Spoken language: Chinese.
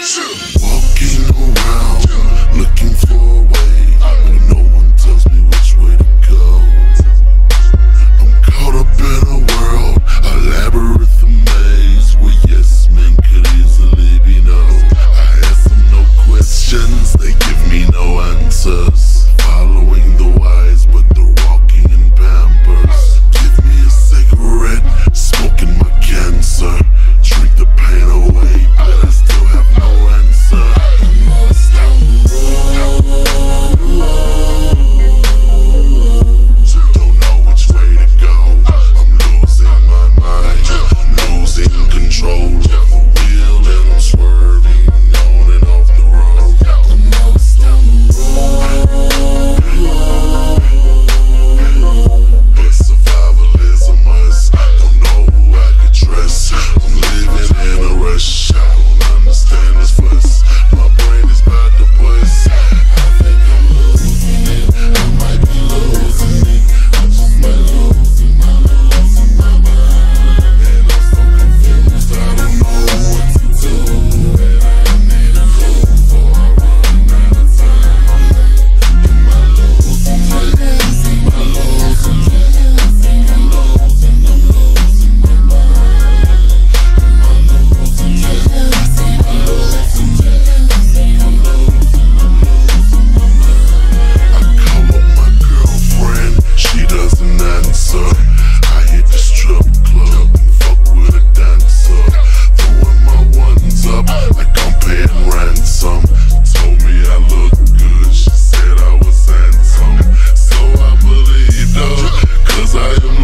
是。I am